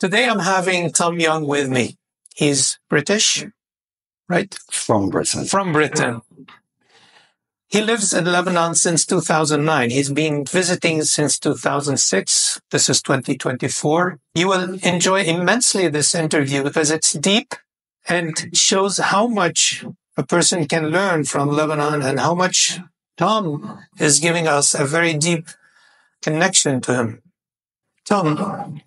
Today I'm having Tom Young with me. He's British, right? From Britain. From Britain. He lives in Lebanon since 2009. He's been visiting since 2006. This is 2024. You will enjoy immensely this interview because it's deep and shows how much a person can learn from Lebanon and how much Tom is giving us a very deep connection to him. Tom,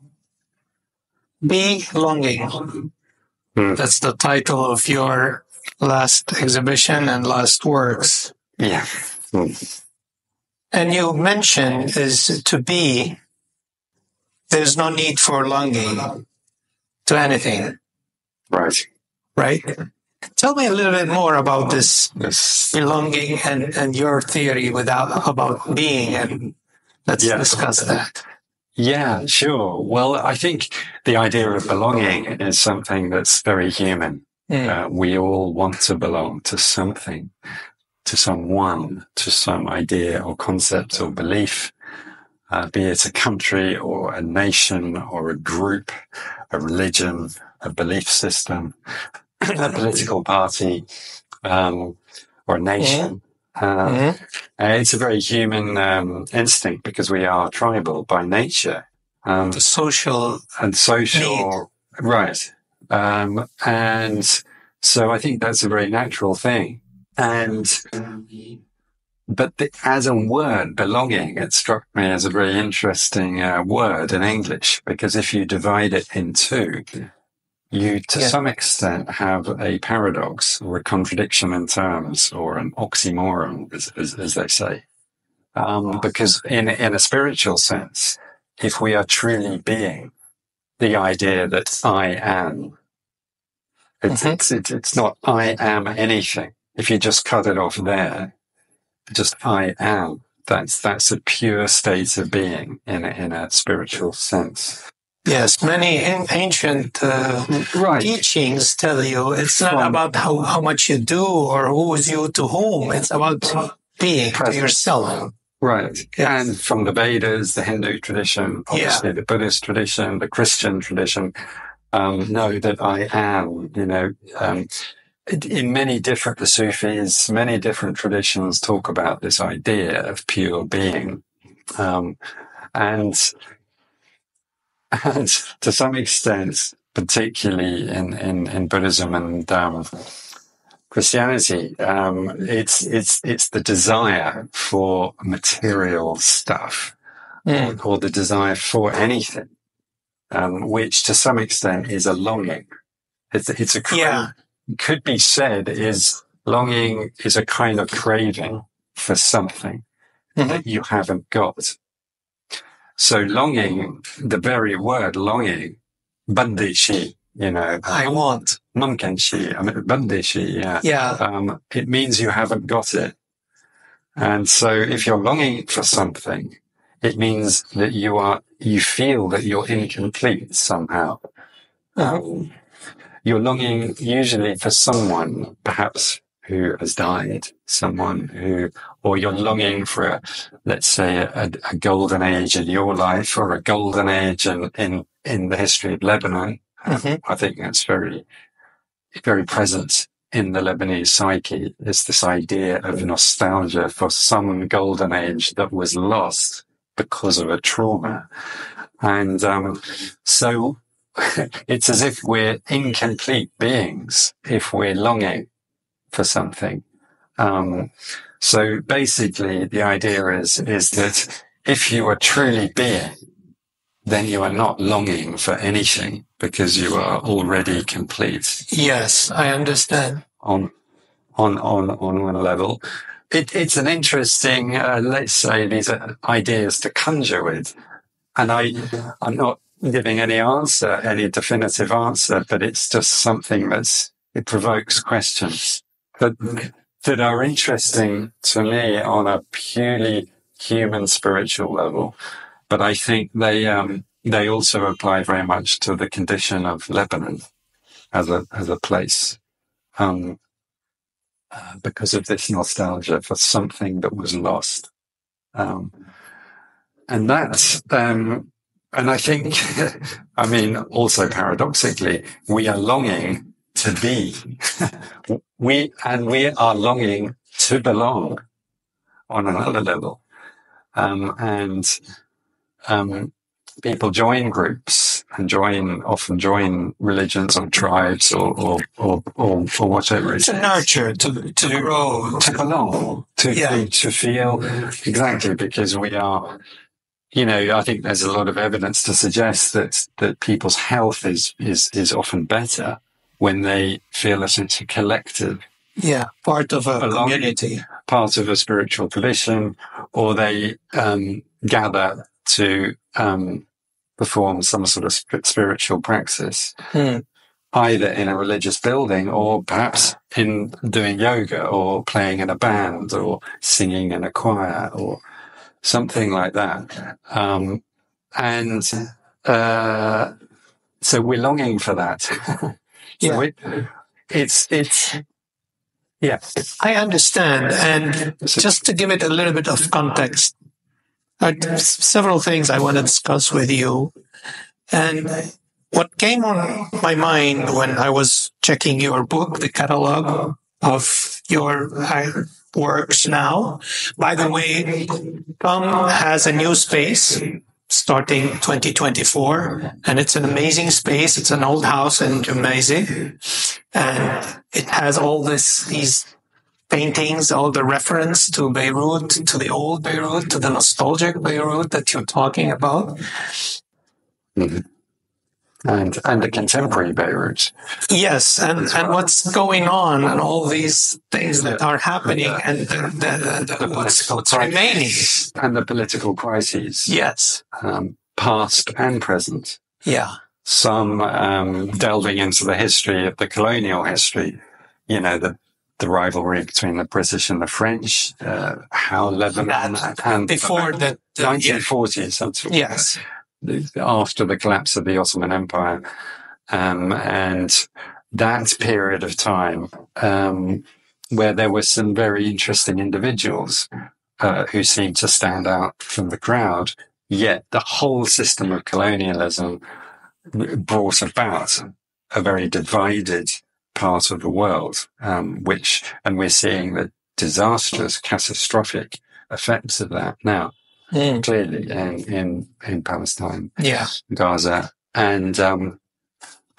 belonging. Hmm. That's the title of your last exhibition and last works. Yeah. Hmm. And you mention is to be, there's no need for longing to anything, Right. right? Tell me a little bit more about this Yes. belonging and, and your theory without about being and let's Yeah. discuss that. Yeah, sure. Well, I think the idea of belonging is something that's very human. Mm. Uh, we all want to belong to something, to someone, to some idea or concept or belief, uh, be it a country or a nation or a group, a religion, a belief system, a political party, um, or a nation. Uh, Mhm. uh, it's a very human um, instinct because we are tribal by nature. Um, The social, and social, right? Um, and so I think that's a very natural thing. And but the, as a word, belonging, it struck me as a very interesting uh, word in English because if you divide it in two, you to Yeah. some extent have a paradox or a contradiction in terms or an oxymoron, as, as, as they say. Um, because in, in a spiritual sense, if we are truly being, the idea that I am, it's, Mhm. it's, it's, it's not I am anything. If you just cut it off there, just I am, that's, that's a pure state of being in a, in a spiritual sense. Yes, many an- ancient uh, Right. teachings tell you it's not From- about how, how much you do or who is you to whom. It's about being Present. yourself. Right. Yes. And from the Vedas, the Hindu tradition, obviously the Buddhist tradition, the Christian tradition, um, know that I am, you know, um, in many different, the Sufis, many different traditions talk about this idea of pure being. Um, and, and to some extent, particularly in, in, in Buddhism and, um, Christianity, um, it's it's it's the desire for material stuff Mm. or, or the desire for anything, um, which to some extent is a longing. It's it's a cra- Yeah. could be said is longing is a kind of craving for something Mhm. that you haven't got. So longing, the very word longing, bandishi, you know, I want. mumkenshi, I mean, bandishi, yeah Yeah. um, it means you haven't got it. And so if you're longing for something, it means that you are, you feel that you're incomplete somehow. Um, you're longing usually for someone, perhaps who has died, someone who, or you're longing for, a, let's say, a, a golden age in your life or a golden age in, in, in the history of Lebanon. Um, Mhm. I think that's very, very present in the Lebanese psyche is this idea of nostalgia for some golden age that was lost because of a trauma. And um, so it's as if we're incomplete beings if we're longing for something. Um, so basically the idea is, is that if you are truly being, then you are not longing for anything because you are already complete Yes, I understand. on on on on one level. It, it's an interesting, uh, let's say, these are ideas to conjure with, and I I'm not giving any answer, any definitive answer, but it's just something that's it provokes questions that that are interesting to me on a purely human spiritual level. But I think they um, they also apply very much to the condition of Lebanon as a as a place. Um, uh, because of this nostalgia for something that was lost. Um, and that's, um, and I think, I mean, also paradoxically, we are longing to be. we, and we are longing to belong on another level. Um, and, um, people join groups and join, often join religions or tribes or, or, or, or, or whatever. To nurture, to, to grow, to belong, to, Yeah. to feel exactly because we are, you know, I think there's a lot of evidence to suggest that, that people's health is, is, is often better when they feel a sense of collective yeah, part of a community. part of a spiritual tradition, or they um, gather to um, perform some sort of spiritual praxis, Hmm. either in a religious building or perhaps in doing yoga or playing in a band or singing in a choir or something like that. Um, and uh, so we're longing for that. so Yeah. it, it's it's yeah. I understand. And just to give it a little bit of context, several things I want to discuss with you. And what came on my mind when I was checking your book, the catalog of your uh, works now. By the way, Tom has a new space starting 2024 and it's an amazing space. It's an old house in Gemmayze and it has all this, these paintings, all the reference to Beirut, to the old Beirut, to the nostalgic Beirut that you're talking about. Mm-hmm. And and the contemporary Beirut. Yes, and, and what's going on and all these things that are happening and the, the, the, what's, what's remaining. and the political crises, Yes. um, past and present. Yeah. Some um, delving into the history of the colonial history, you know, the the rivalry between the British and the French, uh, how Lebanon That- and Before the, the yeah. 1940s, that's yes. After the collapse of the Ottoman Empire. Um, and that period of time, um, where there were some very interesting individuals, uh, who seemed to stand out from the crowd, yet the whole system of colonialism brought about a very divided part of the world, um, which, and we're seeing the disastrous, catastrophic effects of that now Mm, clearly in, in, in Palestine, yeah. Gaza, and um,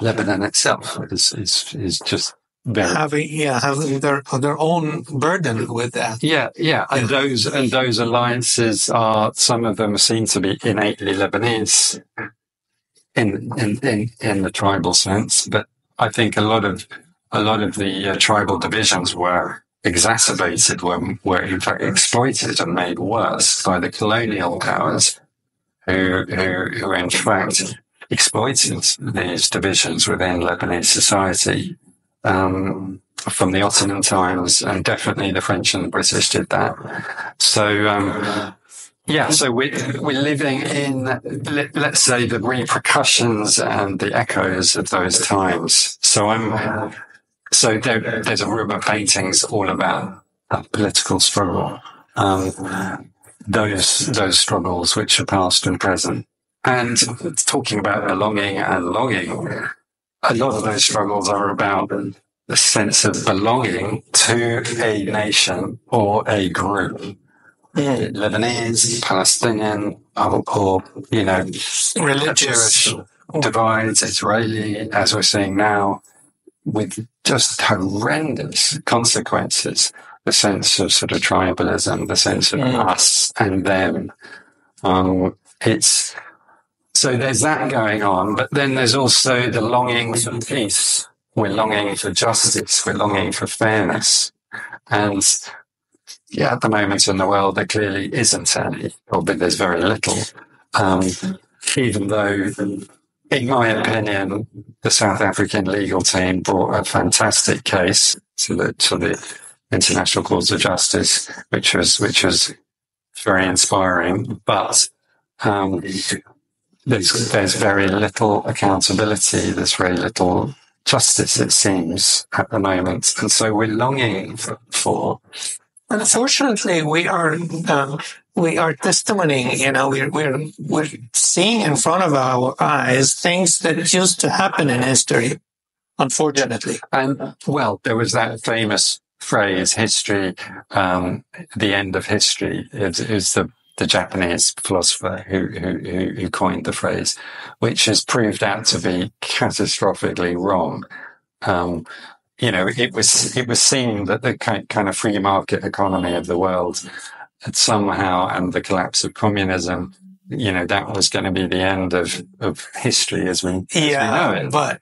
Lebanon itself is, is, is just very. Having, yeah, having their, their own burden with that. Yeah, yeah, and those and those alliances are some of them seem to be innately Lebanese in in in, in the tribal sense, but I think a lot of a lot of the uh, tribal divisions were exacerbated, were were in fact exploited and made worse by the colonial powers, who who who in fact exploited these divisions within Lebanese society. Um, from the Ottoman times, and definitely the French and the British did that. So, um, yeah, so we, we're living in, let, let's say, the repercussions and the echoes of those times. So I'm, so there, there's a room of paintings all about that political struggle. Um, those, those struggles which are past and present. And talking about belonging and longing, a lot of those struggles are about the sense of belonging to a nation or a group. Mm, Lebanese, Palestinian, or, you know, Religious. Divides, Israeli, as we're seeing now, with just horrendous consequences. The sense of sort of tribalism, the sense of Mm. us and them. Um, it's so there's that going on, but then there's also the longing for peace. We're longing for justice. We're longing for fairness. And yeah, at the moment in the world, there clearly isn't any, or there's very little. Um, even though, in my opinion, the South African legal team brought a fantastic case to the to the International Court of Justice, which was which was very inspiring. But um, there's there's very little accountability. There's very little justice, it seems, at the moment, and so we're longing for. for Unfortunately, we are um, we are testimonying, you know, we're, we're, we're seeing in front of our eyes things that used to happen in history, unfortunately. And well, there was that famous phrase, history, um, the end of history is, the, the Japanese philosopher who, who, who coined the phrase, which has proved out to be catastrophically wrong. Um, you know, it was, it was seen that the kind of free market economy of the world somehow, and the collapse of communism, you know, that was going to be the end of, of history as we, yeah, as we know it. But,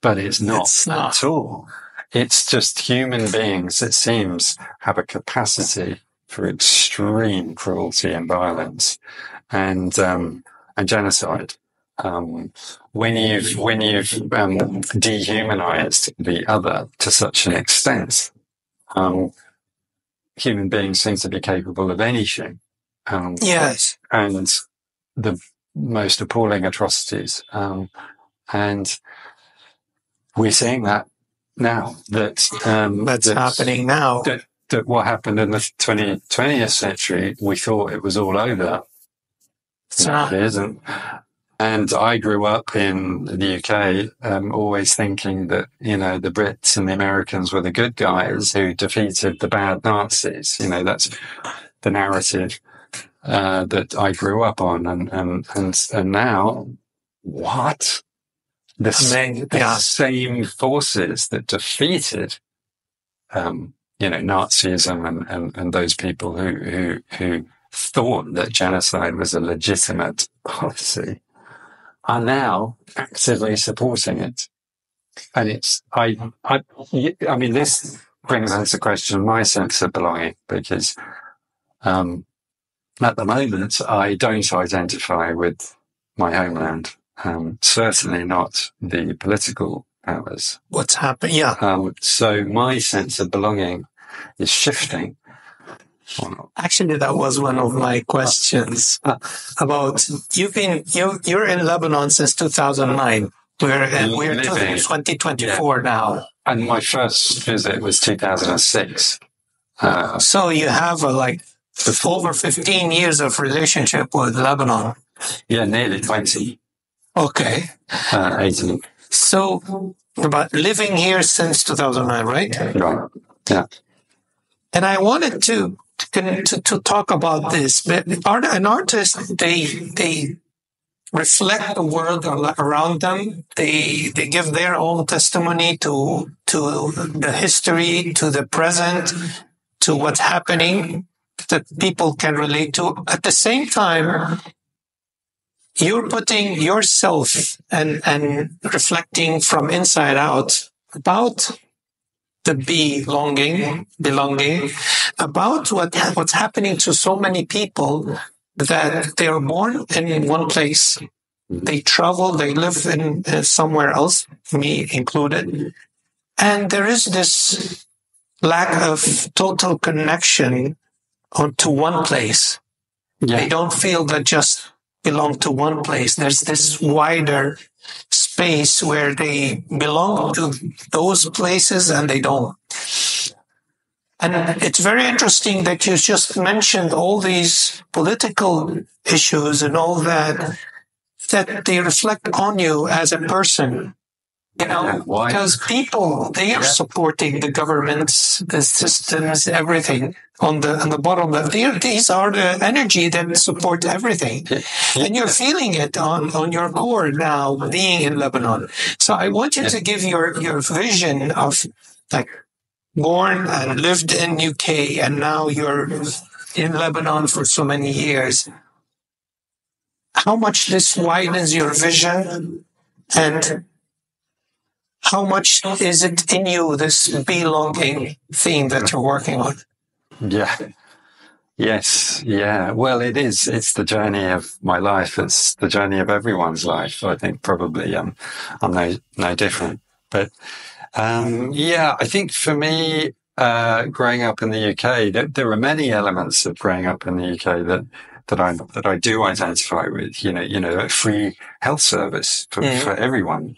but it's not, it's not at all. It's just human beings, it seems, have a capacity for extreme cruelty and violence and, um, and genocide. Um, when you've, when you've, um, dehumanized the other to such an extent, um, human beings seem to be capable of anything. Um, yes. And the most appalling atrocities. Um, and we're seeing that now that um, that's, happening now. That, that what happened in the 20, 20th century, we thought it was all over. It's not. It isn't. And I grew up in the UK, um, always thinking that, you know, the Brits and the Americans were the good guys who defeated the bad Nazis. You know, that's the narrative, uh, that I grew up on. And, and, and, and now what? the, Amazing. the Yeah. same forces that defeated, um, you know, Nazism and, and, and those people who, who, who thought that genocide was a legitimate policy are now actively supporting it. And it's, I, I, I mean, this brings us into question of my sense of belonging because, um, at the moment, I don't identify with my homeland. Um, certainly not the political powers. What's happening? Yeah. Um, so my sense of belonging is shifting. Actually, that was one of my questions about you've been you you're in Lebanon since 2009. We're uh, we're Living. 2024 now. And my first visit was 2006. Uh, So you have a, like over 15 years of relationship with Lebanon. yeah, nearly 20, Okay. uh, 18. So about living here since 2009, right? Right. Yeah. And I wanted to to, to, to talk about this. But art, an artist, they they reflect the world around them. They they give their own testimony to to the history, to the present, to what's happening that people can relate to. At the same time, you're putting yourself and and reflecting from inside out about the belonging, belonging, about what what's happening to so many people that they are born in one place, they travel, they live in uh, somewhere else, me included, and there is this lack of total connection to one place. They don't feel that just belong to one place. There's this wider space where they belong to those places and they don't. And it's very interesting that you just mentioned all these political issues and all that, that they reflect on you as a person. You know, why? because people, they are supporting the governments, the systems, everything on the, on the bottom. They These are the energy that support everything. And you're feeling it on, on your core now being in Lebanon. So I want you to give your, your vision of like born and lived in UK and now you're in Lebanon for so many years. How much this widens your vision and how much is it in you, this belonging theme that you're working on? Yeah. Yes. Yeah. Well, it is. It's the journey of my life. It's the journey of everyone's life. I think probably, um, I'm no, no different, but, um, yeah, I think for me, uh, growing up in the UK, there, there are many elements of growing up in the UK that, that I, that I do identify with, you know, you know, a free health service for, Mhm. for everyone.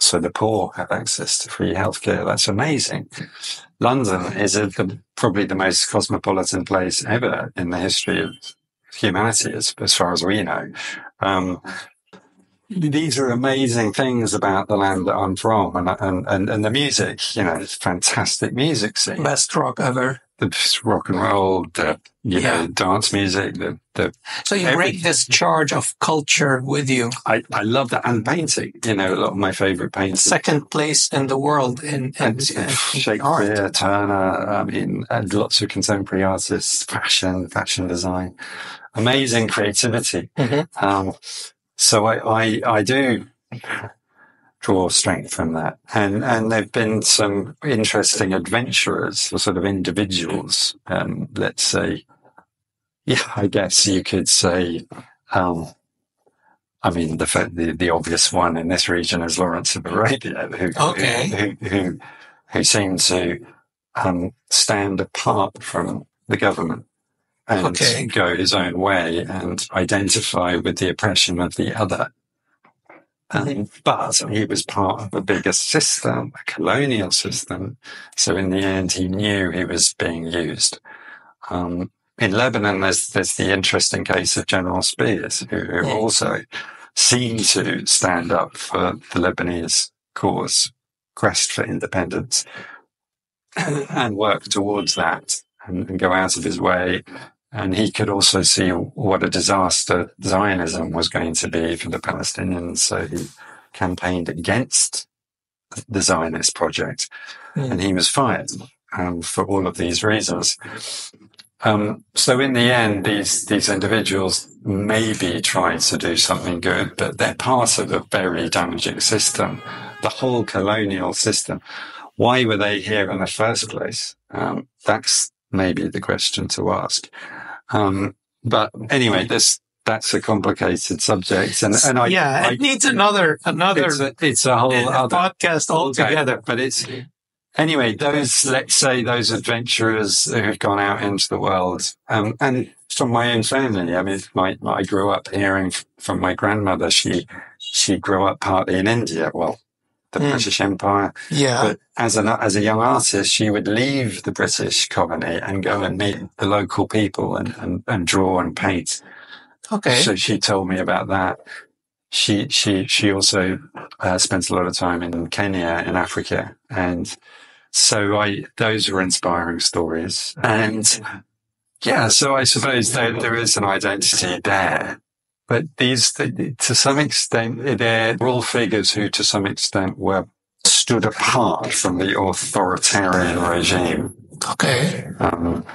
So the poor have access to free healthcare. That's amazing. London is a, the, probably the most cosmopolitan place ever in the history of humanity, as, as far as we know. Um, these are amazing things about the land that I'm from and, and, and, and the music, you know, it's fantastic music scene. Best rock ever. The rock and roll, the, you Yeah. know, dance music, the, the, So you Every- bring this charge of culture with you. I, I love that. And painting, you know, a lot of my favorite paintings. Second place in the world in, in, And, in uh, art. Shakespeare, Turner, I mean, and lots of contemporary artists, fashion, fashion design, amazing creativity. Mhm. Um, so I, I, I do draw strength from that. And, and there've been some interesting adventurers, or sort of individuals, um, let's say, yeah, I guess you could say, um, I mean, the, the the obvious one in this region is Lawrence of Arabia, who Okay. who, who, who who seem to um, stand apart from the government and Okay. go his own way and identify with the oppression of the other. Um, but he was part of a bigger system, a colonial system. So in the end, he knew he was being used. Um, in Lebanon, there's there's the interesting case of General Spears, who, who also seemed to stand up for the Lebanese cause, quest for independence, and work towards that, and, and go out of his way. And he could also see what a disaster Zionism was going to be for the Palestinians, so he campaigned against the Zionist project, Mm. and he was fired um, for all of these reasons. Um, so in the end, these these individuals maybe tried to do something good, but they're part of a very damaging system, the whole colonial system. Why were they here in the first place? Um, that's maybe the question to ask. Um, but anyway, this that's a complicated subject, and and I yeah, I- it needs another another it's a, it's a whole uh, other podcast altogether. Okay, But it's anyway, those let's say those adventurers who've gone out into the world, um, and from my own family. I mean, my I grew up hearing from my grandmother. She she grew up partly in India. Well, the Mm. British Empire. Yeah. But as an as a young artist, she would leave the British colony and go and meet the local people and and, and draw and paint. okay. So she told me about that. She she she also uh, spent a lot of time in Kenya in Africa, and so I those were inspiring stories. And yeah, so I suppose there, there is an identity there. But these, to some extent, they're all figures who, to some extent, were stood apart from the authoritarian regime. okay. Um,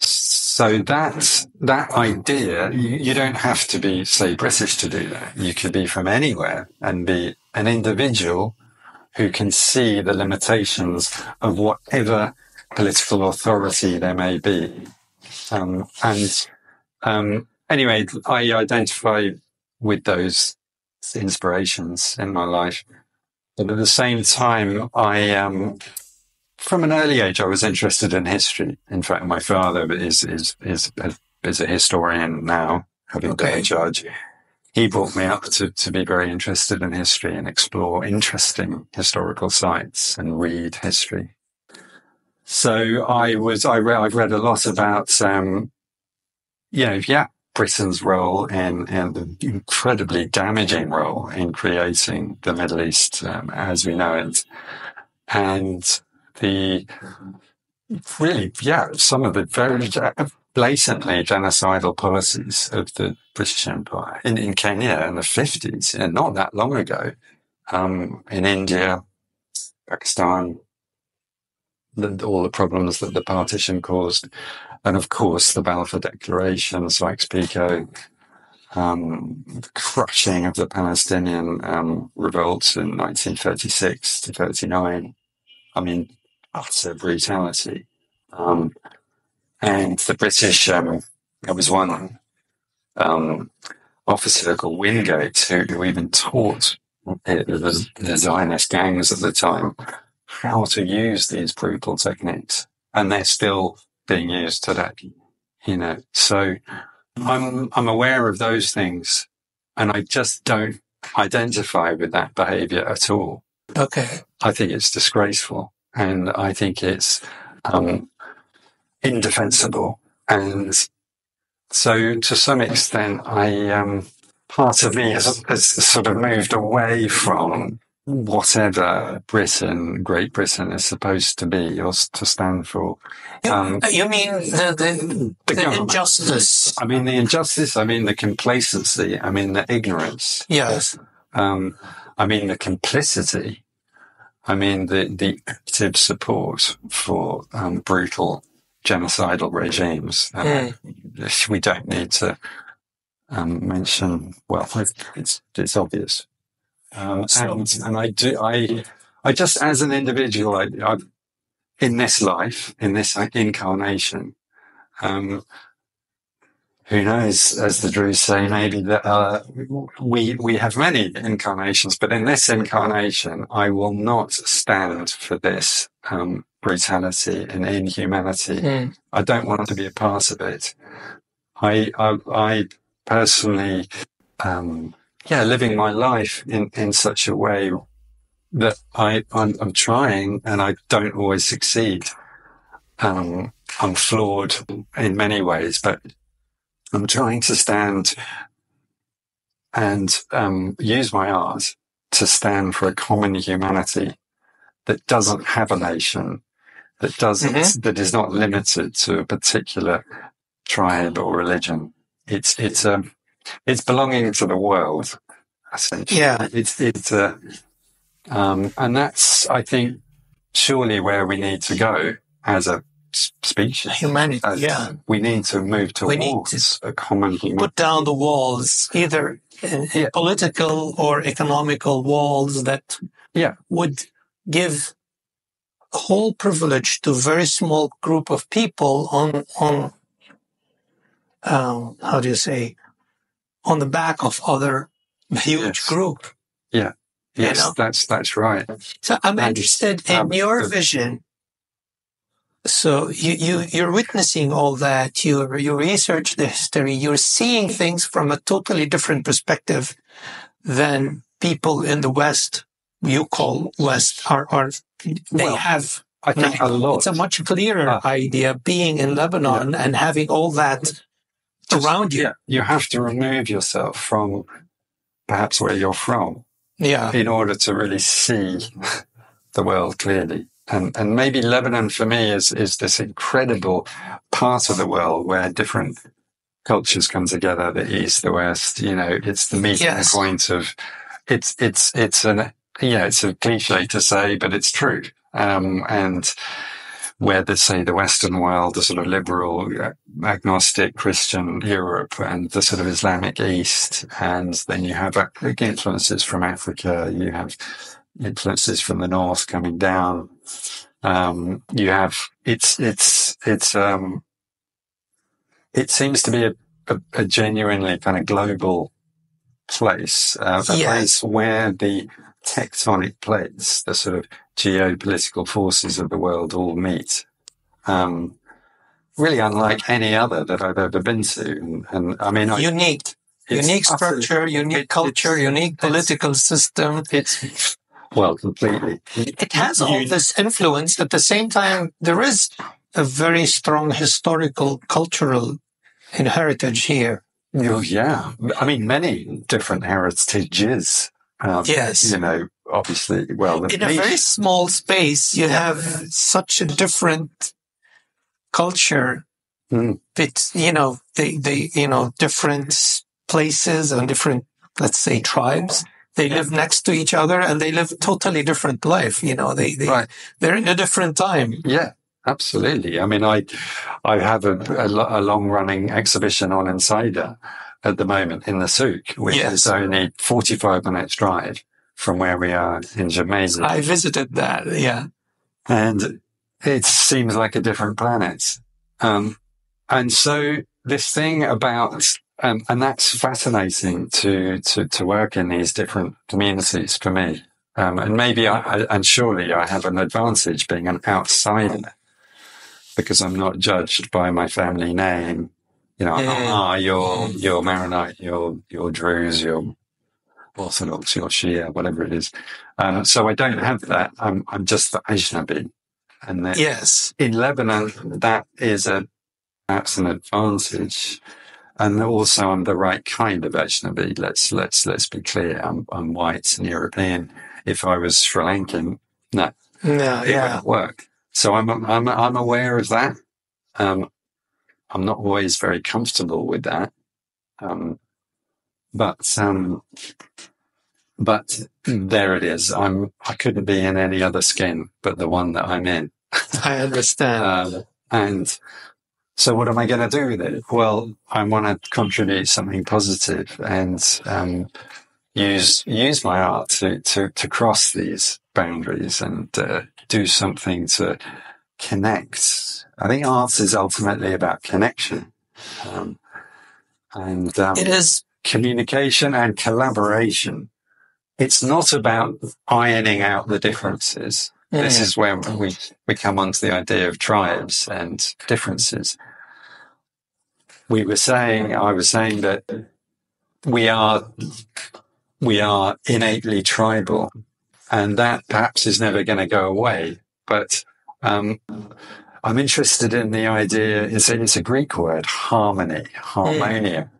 so that that idea, you, you don't have to be, say, British to do that. You could be from anywhere and be an individual who can see the limitations of whatever political authority there may be. Um, and um, anyway, I identify with those inspirations in my life. But at the same time, I um, from an early age, I was interested in history. In fact, my father is is is is a historian now, having been Okay. a judge. He brought me up to, to be very interested in history and explore interesting historical sites and read history. So I was I read I've read a lot about um, you know yeah Britain's role and, in the incredibly damaging role in creating the Middle East um, as we know it, and the really, yeah, some of the very blatantly genocidal policies of the British Empire in, in Kenya in the 50s, and not that long ago, um, in India, Pakistan, the, all the problems that the partition caused, and of course the Balfour Declaration, Sykes-Picot, um, the crushing of the Palestinian um, in 1936 to 39. I mean, utter brutality. Um, and the British, um, there was one um, officer called Wingate who, who even taught the, the Zionist gangs at the time how to use these brutal techniques. And they're still being used today, you know. So I'm, I'm aware of those things and I just don't identify with that behavior at all. Okay. I think it's disgraceful and I think it's um, indefensible. And so to some extent, I, um, part of me has, has sort of moved away from whatever Britain, Great Britain is supposed to be or to stand for. Um, you mean the, the, the, the injustice? I mean the injustice. I mean the complacency. I mean the ignorance. Yes. Um, I mean the complicity. I mean the, the active support for um, brutal genocidal regimes. Uh, mm. We don't need to um, mention. Well, it's it's obvious. Um, and, and I do, I, I just, as an individual, I, I in this life, in this incarnation, um, who knows, as the Druze say, maybe that, uh, we, we have many incarnations, but in this incarnation, I will not stand for this, um, brutality and inhumanity. Mm. I don't want to be a part of it. I, I, I personally, um, yeah, living my life in, in such a way that I, I'm, I'm trying and I don't always succeed. Um, I'm flawed in many ways, but I'm trying to stand and um, use my art to stand for a common humanity that doesn't have a nation, that doesn't, mm-hmm. that is not limited to a particular tribe or religion. It's, it's, um, it's belonging to the world, essentially. Yeah. It's, it's, uh, um, and that's, I think, surely where we need to go as a species. Humanity, as yeah. We need to move towards we need to a common humanity. Put down the walls, either yeah. political or economical walls that yeah. would give whole privilege to a very small group of people on, on, um, how do you say, on the back of other huge yes. group. Yeah. Yes, you know? that's that's right. So I'm and, interested in um, your vision. So you you you're witnessing all that. You you research the history. You're seeing things from a totally different perspective than people in the West. You call West are are they well, have. I think a lot. It's a much clearer uh, idea being in Lebanon yeah. and having all that around you. Yeah, you have to remove yourself from perhaps where you're from. Yeah. In order to really see the world clearly. And, and maybe Lebanon for me is, is this incredible part of the world where different cultures come together, the East, the West, you know, it's the meeting yes. point of, it's, it's, it's an, yeah, it's a cliche to say, but it's true. Um, and, where the say the Western world, the sort of liberal, uh, agnostic Christian Europe, and the sort of Islamic East, and then you have influences from Africa, you have influences from the North coming down. Um, you have it's it's it's um, it seems to be a, a, a genuinely kind of global place, uh, a yeah. place where the tectonic plates, the sort of geopolitical forces of the world all meet. Um, really unlike any other that I've ever been to. And, and I mean, unique, unique structure, unique it, culture, unique political system. It's, well, completely. It has all this influence. At the same time, there is a very strong historical, cultural heritage here. Oh, yeah. I mean, many different heritages. Um, yes. You know, obviously, well, in a very small space, you have such a different culture. Mm. It's, you know, they, they, you know, different places and different, let's say, tribes. They live next to each other and they live totally different life. You know, they, they, right. they're in a different time. Yeah. Absolutely. I mean, I, I have a, a, a long running exhibition on in Saida at the moment in the souk, which yes. is only 45 minutes drive from where we are in Gemmayze. I visited that, yeah. And it seems like a different planet. Um, and so this thing about, um, and that's fascinating to, to, to work in these different communities for me. Um, and maybe I, I, and surely I have an advantage being an outsider because I'm not judged by my family name. You know, yeah. ah, you're, you're Maronite, you're, you're Druze, you're Orthodoxy or Shia, whatever it is. Um, so I don't have that. I'm, I'm just the Ajnabi. And then Yes. in Lebanon, that is a, that's an advantage. And also I'm the right kind of Ajnabi. Let's, let's, let's be clear. I'm, I'm white and European. If I was Sri Lankan, no, No, it yeah. work. So I'm, I'm, I'm aware of that. Um, I'm not always very comfortable with that. Um, but, um, but there it is. I'm, I couldn't be in any other skin but the one that I'm in. I understand. Um, and so what am I going to do with it? Well, I want to contribute something positive and, um, use, use my art to, to, to cross these boundaries and, uh, do something to connect. I think art is ultimately about connection. Um, and, um, it is. Communication and collaboration. It's not about ironing out the differences. This Mm. is where we, we come onto the idea of tribes and differences. We were saying, I was saying that we are, we are innately tribal and that perhaps is never going to go away. But, um, I'm interested in the idea, it's, it's a Greek word, harmony, harmonia.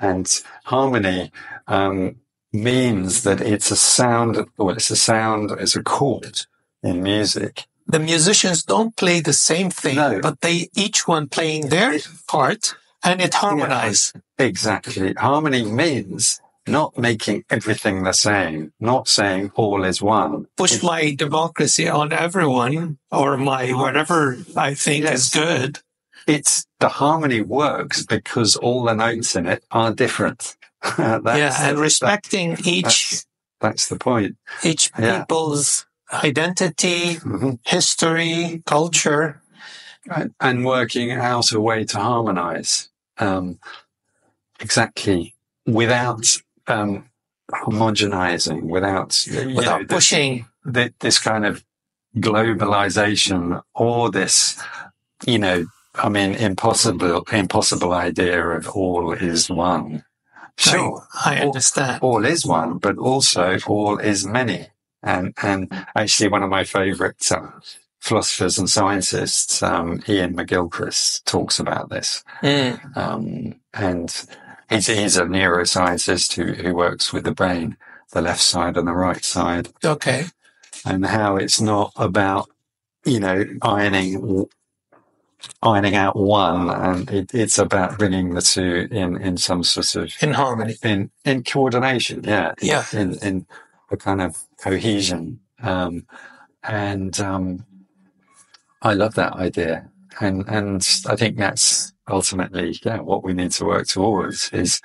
And harmony, um, means that it's a sound, well, it's a sound, it's a chord in music. the musicians don't play the same thing, No. but they each one playing their part and it harmonizes. Exactly. Harmony means not making everything the same, not saying all is one. Push my democracy on everyone or my whatever I think is good. It's the harmony works because all the notes in it are different. yeah, and respecting each that's, that's the point. each yeah. people's identity, Mhm. history, culture. and, and working out a way to harmonize um, exactly without um, homogenizing, without without know, pushing. thi- this kind of globalization or this, you know, I mean, impossible, impossible idea of all is one. Sure, I All- understand. all is one, but also all is many. And, and actually one of my favorite um, philosophers and scientists, um, Iain McGilchrist talks about this. Mm. Um, and he's, he's a neuroscientist who, who works with the brain, the left side and the right side Okay. and how it's not about, you know, ironing, ironing out one and it, it's about bringing the two in, in some sort of In harmony. in in coordination yeah Yeah. in in a kind of cohesion um and um i love that idea and and i think that's ultimately yeah what we need to work towards is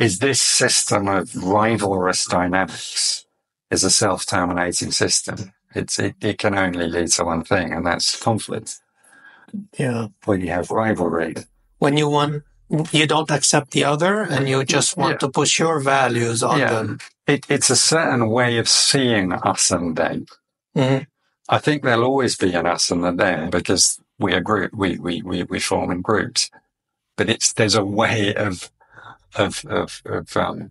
is this system of rivalrous dynamics is a self-terminating system it's it, it can only lead to one thing and that's conflict Yeah. when you have rivalry When you want, you don't accept the other and you just want Yeah. to push your values on Yeah. them. it, it's a certain way of seeing us and them Mhm. I think there'll always be an us and a them because we are group, we, we, we, we form in groups. But it's, there's a way of, of, of, of, um,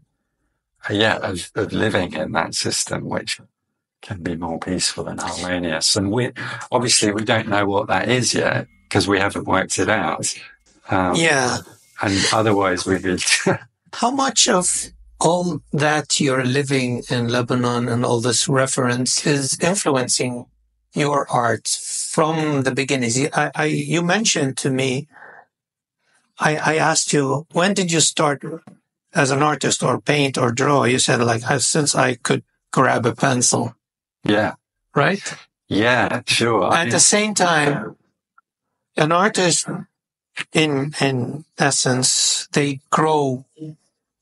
yeah, of, of living in that system, which can be more peaceful and harmonious. And we, obviously we don't know what that is yet because we haven't worked it out. Um, Yeah. and otherwise we'd be, How much of all that you're living in Lebanon and all this reference is influencing your art from the beginnings? You- I, I, you mentioned to me, I, I asked you, when did you start as an artist or paint or draw? You said like, "Uh, since I could grab a pencil, yeah, right? yeah, sure. At the same time, an artist, in in essence, they grow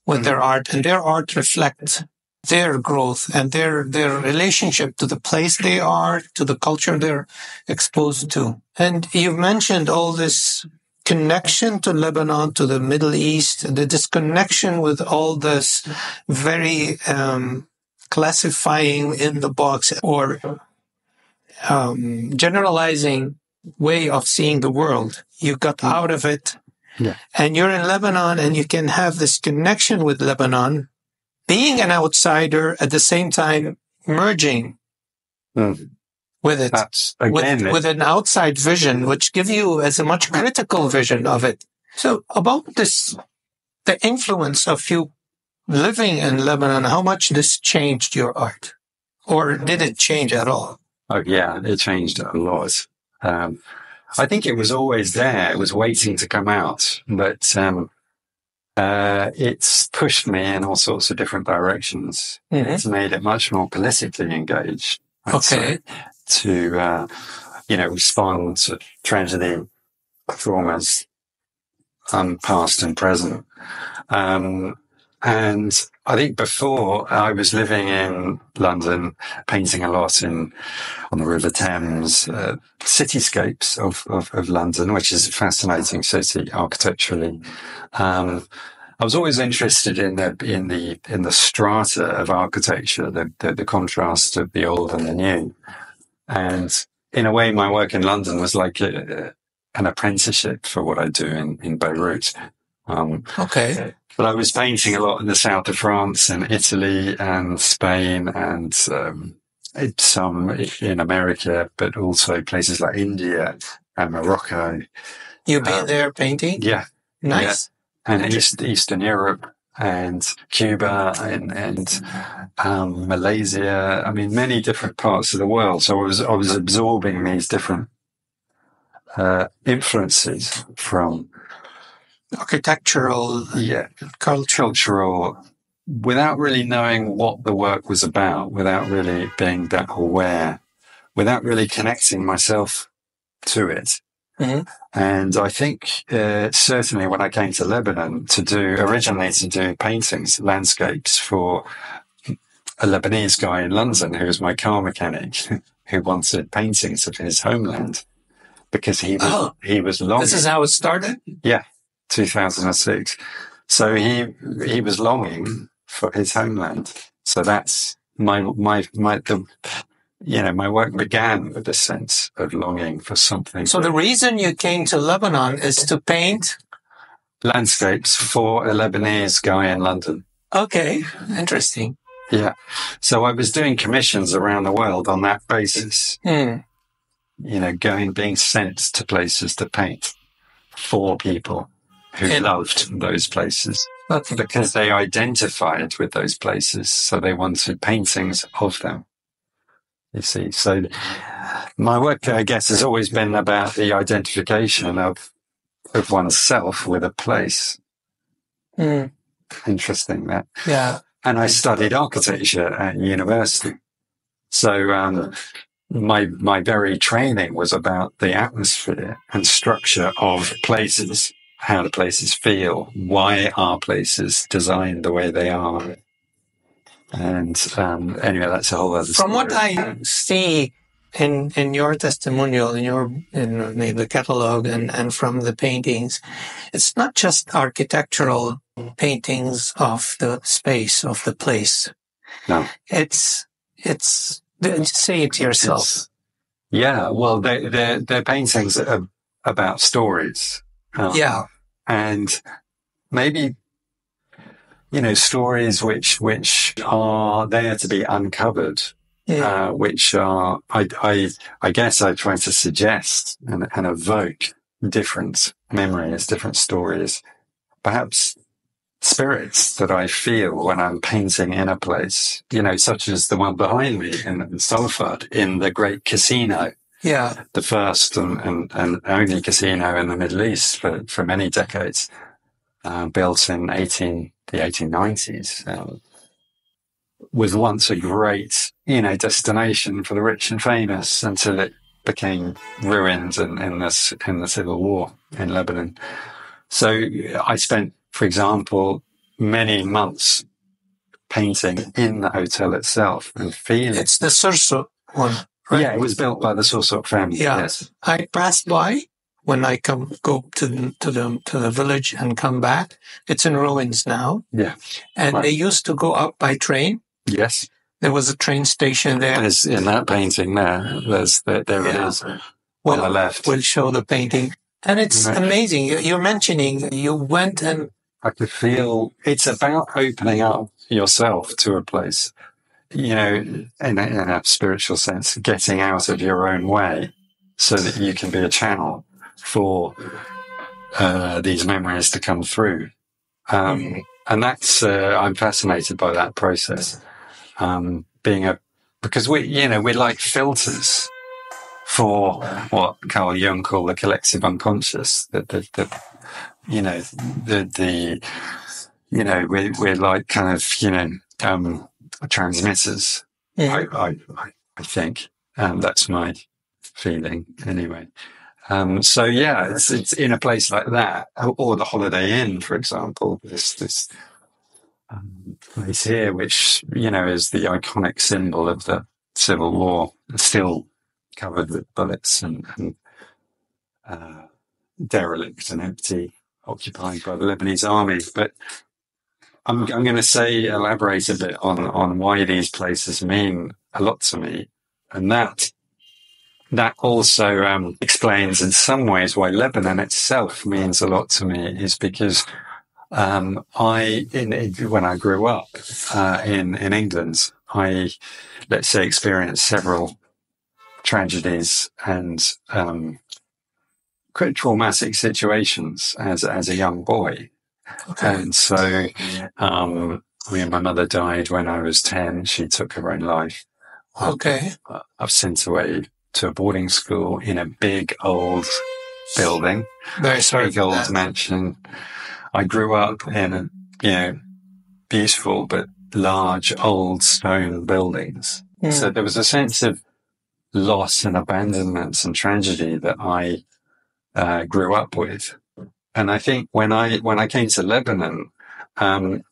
with their art, and their art reflects their growth and their their relationship to the place they are, to the culture they're exposed to. And you've mentioned all this connection to Lebanon, to the Middle East, and the disconnection with all this very um, classifying in the box or um, generalizing way of seeing the world. You got out of it Yeah. and you're in Lebanon and you can have this connection with Lebanon being an outsider at the same time merging Mm. with it. That's with, again, it- with an outside vision, which give you as a much critical vision of it. So about this, the influence of you living in Lebanon, how much this changed your art, or did it change at all? Oh yeah, it changed a lot. Um, I think it was always there. It was waiting to come out, but um, uh, it's pushed me in all sorts of different directions. Mhm. It's made it much more politically engaged. I'd Okay. say, to uh, you know respond to tragedy, traumas, um, past and present. Um, and I think before I was living in London, painting a lot in on the River Thames, uh, cityscapes of, of, of London, which is a fascinating city architecturally. Um, I was always interested in the in the in the strata of architecture, the, the the contrast of the old and the new, and in a way, my work in London was like a, an apprenticeship for what I do in in Beirut. Um, Okay. but I was painting a lot in the south of France and Italy and Spain and um, some in America, but also places like India and Morocco. You've been Um, there painting? Yeah, Nice. and East, Eastern Europe and Cuba and, and um, Malaysia. I mean, many different parts of the world. So I was I was absorbing these different uh, influences from Architectural yeah cultural without really knowing what the work was about, without really being that aware, without really connecting myself to it. Mhm. And I think uh, certainly when I came to Lebanon to do originally to do paintings, landscapes for a Lebanese guy in London who was my car mechanic, who wanted paintings of his homeland because he was Oh. he was longing. This is how it started? 2006. So he he was longing for his homeland. So that's my my my the you know my work began with a sense of longing for something. So the reason you came to Lebanon is to paint? landscapes for a Lebanese guy in London. Okay. Interesting. Yeah. So I was doing commissions around the world on that basis. Hmm. You know, going being sent to places to paint for people who loved those places. Okay. because they identified with those places, so they wanted paintings of them. You see, so my work, I guess, has always been about the identification of of oneself with a place. Hmm. Interesting that. Yeah. And I studied architecture at university, so um, my my very training was about the atmosphere and structure of places how the places feel, why are places designed the way they are. And um, anyway, that's a whole other From what. I see in in your testimonial, in your in the catalog, and and from the paintings, it's not just architectural paintings of the space of the place. No. It's it's say it yourself. Yeah, well, they, they're, they're paintings are about stories. Yeah. and maybe you know stories which which are there to be uncovered Yeah. uh, which are I, I I guess I try to suggest and, and evoke different memories, different stories, perhaps spirits that I feel when I'm painting in a place, you know, such as the one behind me in, in Sofar in the great casino yeah. the first and, and, and only casino in the Middle East for, for many decades, uh, built in 18, the 1890s, uh, was once a great, you know, destination for the rich and famous until it became ruined in, in, the, in the civil war in Lebanon. So I spent, for example, many months painting in the hotel itself and feeling. It's the Surso one. Right? Yeah, it was built by the Sursock family. Yeah. Yes. I pass by when I come go to the, to the to the village and come back. It's in ruins now, Yeah. and Right. they used to go up by train. Yes. There was a train station there. There's in that painting there. There's there, there it Yeah. is on the Well, left. we'll show the painting, and it's Right. amazing. You- You're mentioning you went and I could feel it's about opening up yourself to a place, you know, in a, in a spiritual sense, getting out of your own way so that you can be a channel for uh, these memories to come through. Um, and that's, uh, I'm fascinated by that process. Um, being a, because we, you know, we're like filters for what Carl Jung called the collective unconscious, the, the, the you know, the, the, you know, we're, we're like kind of, you know, um, transmitters. I, I, I think, um, that's my feeling anyway. Um, so yeah, it's, it's in a place like that, or the Holiday Inn, for example, this, this, um, place here, which, you know, is the iconic symbol of the Civil War, still covered with bullets and, and uh, derelict and empty, occupied by the Lebanese army. But I'm, I'm going to say, elaborate a bit on, on why these places mean a lot to me. And that, that also um, explains in some ways why Lebanon itself means a lot to me is because um, I, in, when I grew up uh, in in England, I let's say experienced several tragedies and um, quite traumatic situations as as a young boy. And so, um, me and my mother died when I was 10. She took her own life. Okay. I've sent away to a boarding school in a big old building. Very sorry. Big old mansion. I grew up in, a, you know, beautiful but large old stone buildings. Mm. So there was a sense of loss and abandonment and tragedy that I uh, grew up with. And I think when I when I came to Lebanon, um,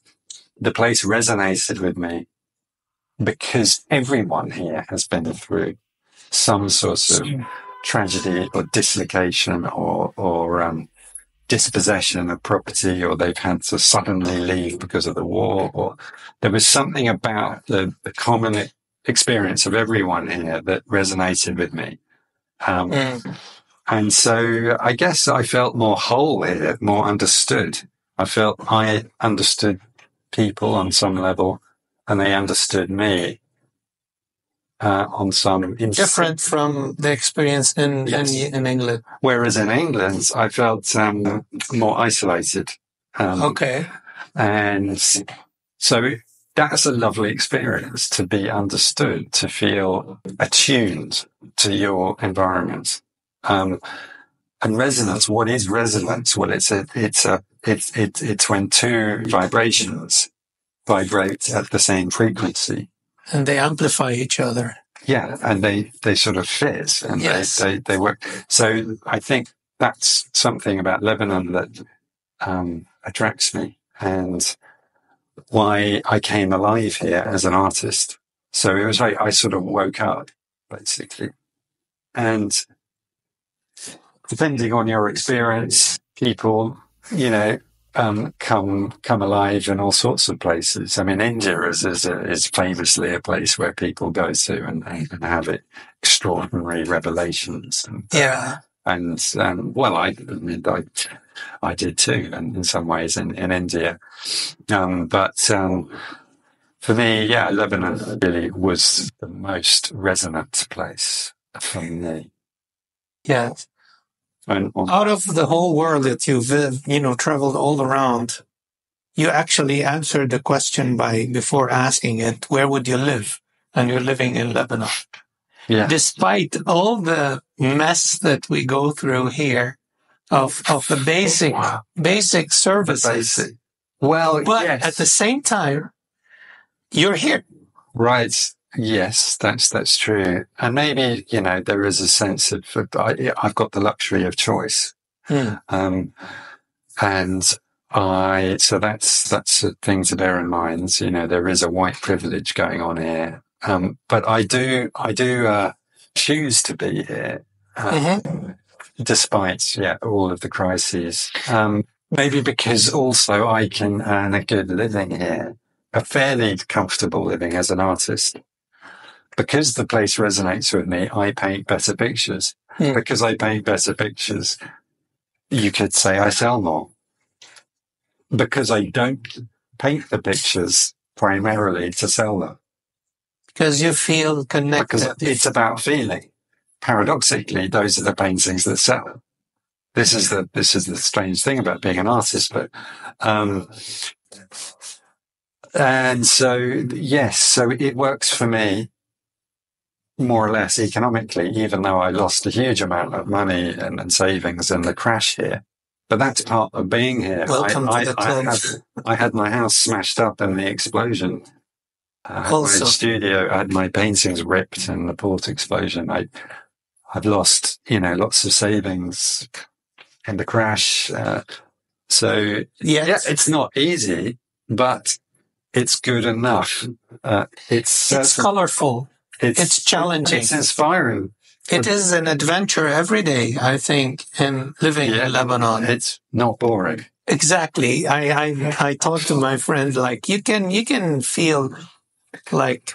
the place resonated with me because everyone here has been through some sort of tragedy or dislocation or or um, dispossession of property, or they've had to suddenly leave because of the war, or there was something about the, the common experience of everyone here that resonated with me. Um, mm. And so I guess I felt more whole here, more understood. I felt I understood people on some level and they understood me uh, on some different from the experience in, yes. in, in England. Whereas in England, I felt um, more isolated. Um, okay, and so that's a lovely experience to be understood, to feel attuned to your environment. Um, and resonance, what is resonance? Well, it's a, it's a, it's, it's, it's when two vibrations vibrate at the same frequency. And they amplify each other. Yeah. And they, they sort of fit and yes. they, they, they work. So I think that's something about Lebanon that, um, attracts me and why I came alive here as an artist. So it was like I sort of woke up basically and depending on your experience, people, you know, um, come come alive in all sorts of places. I mean, India is is, a, is famously a place where people go to and, and have extraordinary revelations. And, yeah. And um, well, I, I mean, I, I did too, and in some ways in, in India. Um, but um, for me, yeah, Lebanon really was the most resonant place for me. Yes. And out of the whole world that you've, you know, traveled all around, you actually answered the question by before asking it, where would you live? And you're living in Lebanon. Yeah. Despite all the mess that we go through here of, of the basic, wow. basic services. Basic. Well, but yes. at the same time, you're here. Right. Yes, that's that's true, and maybe you know there is a sense of I, have got the luxury of choice, hmm. um, and I so that's that's a thing to bear in mind. You know, there is a white privilege going on here, um, but I do I do uh, choose to be here, uh, mm-hmm. despite yeah all of the crises. Um, maybe because also I can earn a good living here, a fairly comfortable living as an artist because the place resonates with me, I paint better pictures. Mm. Because I paint better pictures, you could say I sell more. because I don't paint the pictures primarily to sell them. Because you feel connected. Because it's about feeling. Paradoxically, those are the paintings that sell. This is the this is the strange thing about being an artist, but um, and so yes, so it works for me more or less economically, even though I lost a huge amount of money and, and savings in the crash here. But that's part of being here. Welcome I, to the I, club. I, had, I had my house smashed up in the explosion. I had Also- my studio, I had my paintings ripped in the port explosion. I, I've lost, you know, lots of savings in the crash. Uh, so Yes. yeah, it's not easy, but it's good enough. Uh, it's it's certain- colorful. It's, it's challenging. It's inspiring. It is an adventure every day, I think, in living Yeah. in Lebanon. It's not boring. Exactly. I, I, I talk to my friend, like, you can, you can feel like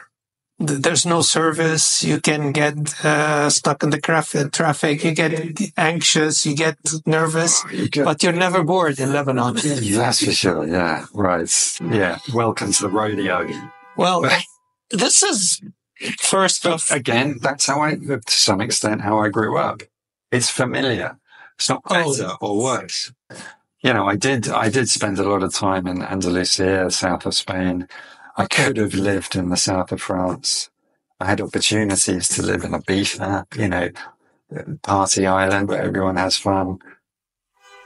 th- there's no service. You can get uh, stuck in the traffic, traffic. You get anxious. You get nervous, You get- but you're never bored in Lebanon. That's for sure. Yeah. Right. Yeah. Welcome to the rodeo. Well, this is first off. Again, that's how I, to some extent, how I grew up. It's familiar. It's not Oh. better or worse. You know, I did, I did spend a lot of time in Andalusia, south of Spain. I could have lived in the south of France. I had opportunities to live in a Ibiza, you know, party island where everyone has fun.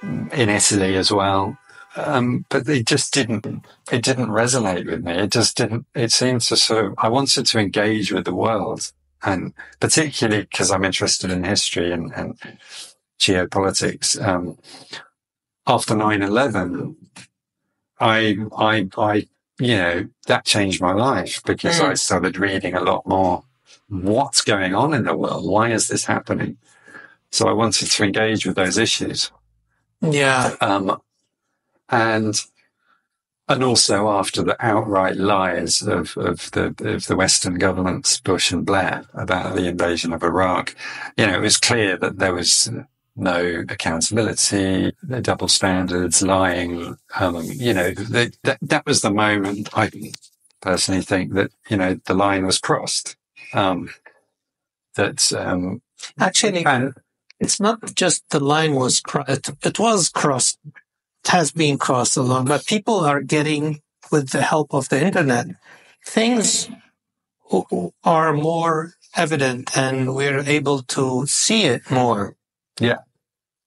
In Italy as well. Um, but it just didn't, it didn't resonate with me. It just didn't, it seemed to sort of, I wanted to engage with the world and particularly because I'm interested in history and, and geopolitics. Um, after 9-11, I, I, I, you know, that changed my life because I Mm. started reading a lot more. What's going on in the world? Why is this happening? So I wanted to engage with those issues. Yeah. Um, and and also after the outright lies of, of the of the Western governments, Bush and Blair, about the invasion of Iraq, you know, it was clear that there was no accountability, double standards, lying. Um, you know, that, that that was the moment I personally think that you know the line was crossed. Um, that um, Actually, and it's not just the line was cro- it, it was crossed has been crossed along but people are getting with the help of the internet things are more evident and we're able to see it more Yeah.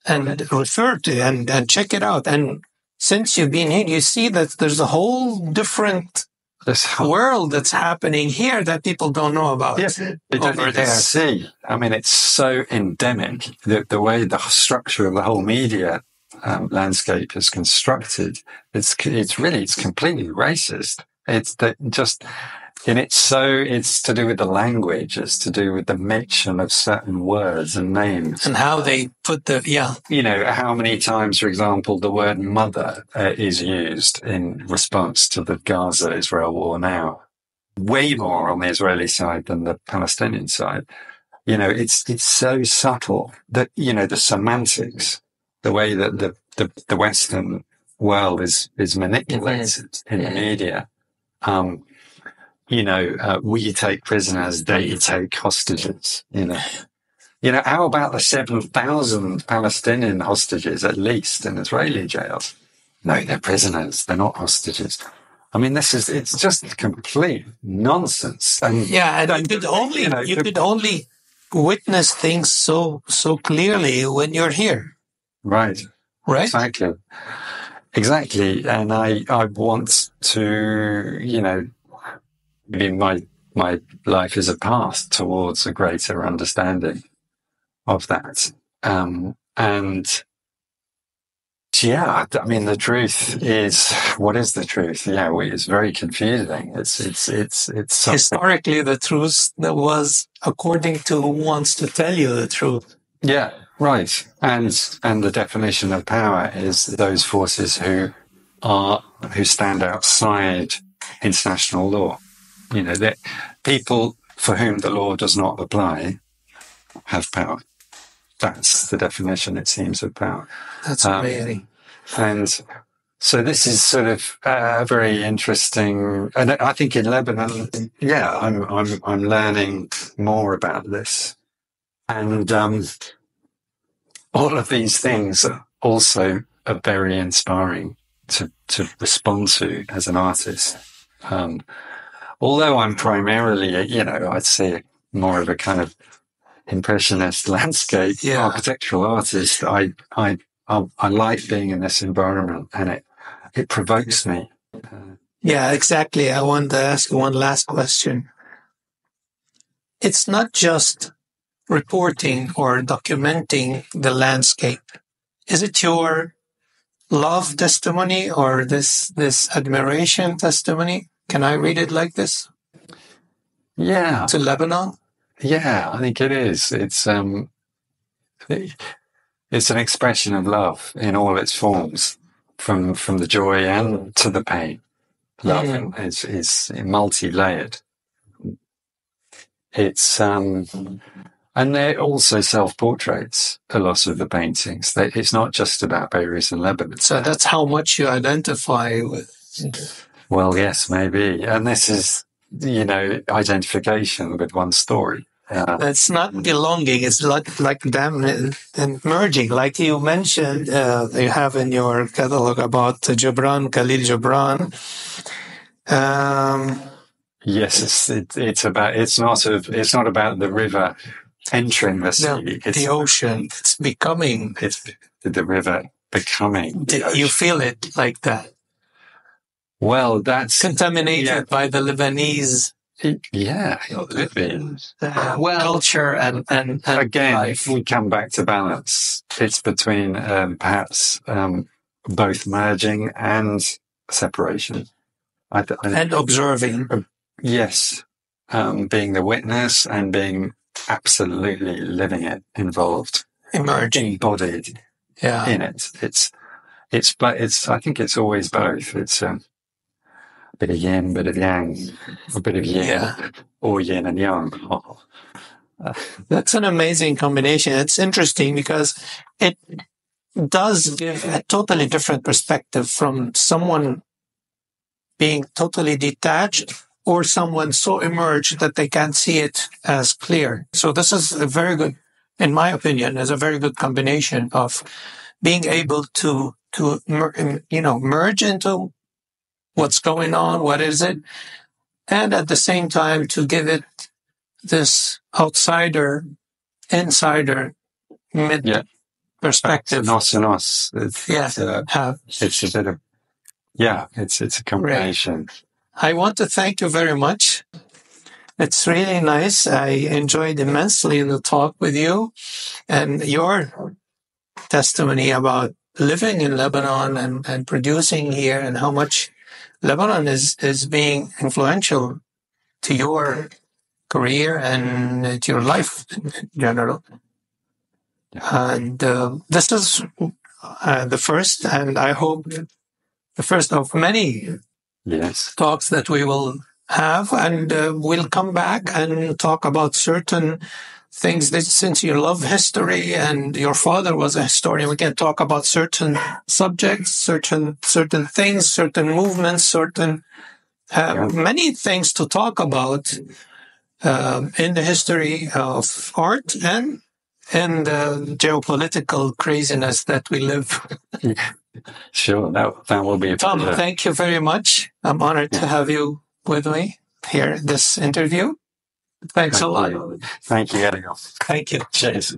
and refer to and and check it out and since you've been here you see that there's a whole different this world that's happening here that people don't know about Yeah, They don't over there see. I mean, it's so endemic. The, the way the structure of the whole media um, landscape is constructed, it's it's really it's completely racist. It's that just, and it's so it's to do with the language. It's to do with the mention of certain words and names. and how they put the yeah You know how many times, for example, the word "mother" uh, is used in response to the Gaza-Israel war now way more on the Israeli side than the Palestinian side. You know, it's it's so subtle that you know the semantics, the way that the the, the Western world is is manipulated in the media. Um, you know, uh, we take prisoners, they take hostages. You know, you know, how about the seven thousand Palestinian hostages at least in Israeli jails? No, they're prisoners. They're not hostages. I mean, this is, it's just complete nonsense. And Yeah, and you could only you know, you could only witness things so so clearly when you're here, right. right? Exactly. Exactly. And I, I want to, you know, maybe my, my life is a path towards a greater understanding of that. Um, and yeah, I mean, the truth is, what is the truth? Yeah, we- it's very confusing. It's, it's, it's, it's something. Historically, the truth that was according to who wants to tell you the truth. Yeah, right. And and the definition of power is those forces who are who stand outside international law. You know, that people for whom the law does not apply have power. That's the definition, it seems, of power. That's Um, amazing. And So this is sort of uh, very interesting, and I think in Lebanon, yeah, I'm I'm I'm learning more about this, and um, all of these things also are very inspiring to to respond to as an artist. Um, although I'm primarily, you know, I'd say more of a kind of impressionist landscape Yeah. architectural artist, I, I, I, I like being in this environment and it, it provokes me. Yeah, exactly. I want to ask one last question. It's not just reporting or documenting the landscape. Is it your love testimony or this, this admiration testimony? Can I read it like this Yeah. to Lebanon? Yeah, I think it is. It's, um, it's an expression of love in all its forms, from, from the joy and to the pain. Love Mm. is, is multi-layered. It's, um, and they're also self-portraits, a lot of the paintings. They, it's not just about Beirut and Lebanon. So that's how much you identify with. Well, yes, maybe. And this is, you know, identification with one story. Uh, It's not belonging. It's like like them and merging. Like you mentioned, uh, you have in your catalog about Gibran, Khalil Gibran. Um, yes, it's, it, it's about, it's not a, it's not about the river entering the sea. no, it's, the ocean. It's becoming. it's the river becoming. the you feel it like that? Well, that's, Contaminated Yeah. by the Lebanese yeah, uh, Well- culture and and, and Again, life. we come back to balance. It's between um, perhaps um, both merging and separation. I, th- I and observing. Yes. Um, being the witness and being absolutely living it, involved, Emerging. embodied Yeah. in it. It's, it's, but it's, I think it's always both. It's, um, a bit of yin, bit of yang, a bit of yin, Yeah. or yin and yang. Oh, That's an amazing combination. It's interesting because it does give a totally different perspective from someone being totally detached or someone so emerged that they can't see it as clear. So this is a very good, in my opinion, is a very good combination of being able to, to, you know, merge into what's going on, what is it, and at the same time to give it this outsider, insider, mid Yeah. perspective. nos and us. It's, Yeah. it's, uh, have. it's a bit of, yeah, it's, it's a combination. I want to thank you very much. It's really nice. I enjoyed immensely the talk with you and your testimony about living in Lebanon and, and producing here and how much Lebanon is, is being influential to your career and to your life in general. And uh, this is uh, the first, and I hope the first of many Yes. talks that we will have, and uh, we'll come back and talk about certain things that since you love history and your father was a historian, we can talk about certain subjects, certain certain things, certain movements, certain uh, Yeah. many things to talk about um in the history of art and and the geopolitical craziness that we live. Sure. That, that will be a Tom, pleasure. thank you very much. I'm honored to have you with me here in this interview. Thanks a lot. Thank you, Elio. Thank you. Cheers.